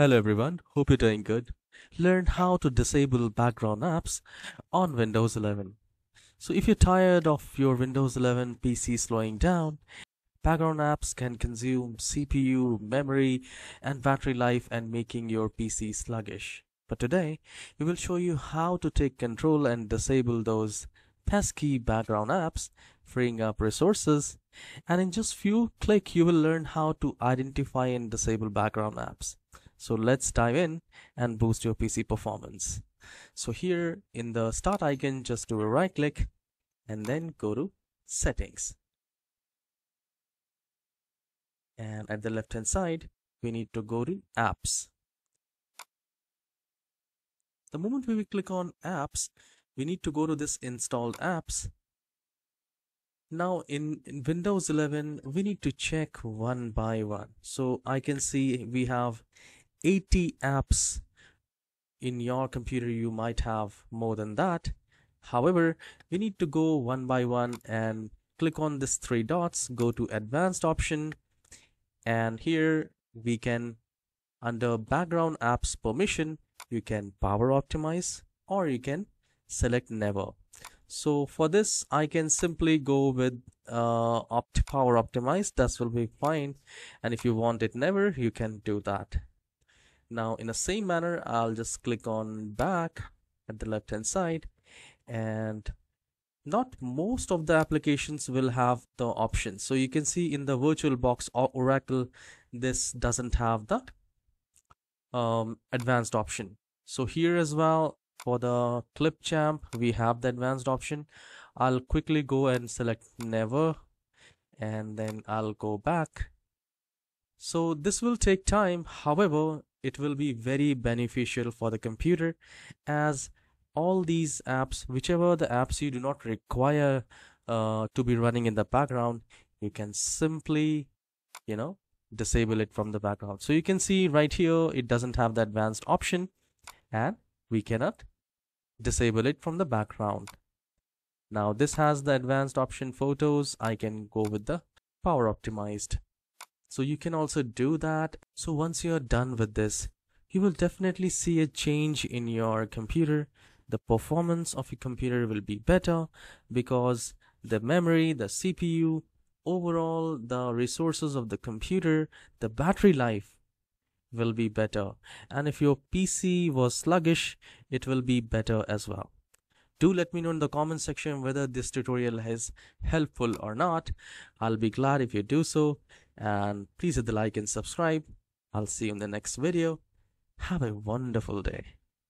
Hello everyone, hope you're doing good. Learn how to disable background apps on Windows 11. So if you're tired of your Windows 11 PC slowing down, background apps can consume CPU, memory, and battery life and making your PC sluggish. But today, we will show you how to take control and disable those pesky background apps, freeing up resources, and in just few click you will learn how to identify and disable background apps. So let's dive in and boost your PC performance. So here in the start icon, just do a right click and then go to settings. And at the left hand side, we need to go to apps. The moment we click on apps, we need to go to this installed apps. Now in, in Windows 11, we need to check one by one. So I can see we have 80 apps in your computer you might have more than that. However we need to go one by one and click on this three dots go to advanced option and here we can under background apps permission you can power optimize or you can select never. So for this i can simply go with uh opt power optimize that will be fine. And if you want it never you can do that now in the same manner I'll just click on back at the left hand side and not most of the applications will have the options so you can see in the virtualbox or oracle this doesn't have the um, advanced option. So here as well for the clipchamp we have the advanced option. I'll quickly go and select never and then i'll go back. So this will take time. However it will be very beneficial for the computer as all these apps whichever the apps you do not require uh, to be running in the background you can simply you know disable it from the background. So you can see right here it doesn't have the advanced option and we cannot disable it from the background. Now this has the advanced option photos. I can go with the power optimized so you can also do that. So once you're done with this you will definitely see a change in your computer. The performance of your computer will be better because the memory the cpu overall the resources of the computer the battery life will be better. And if your pc was sluggish it will be better as well do let me know in the comment section whether this tutorial is helpful or not. I'll be glad if you do so. And please hit the like and subscribe. I'll see you in the next video. Have a wonderful day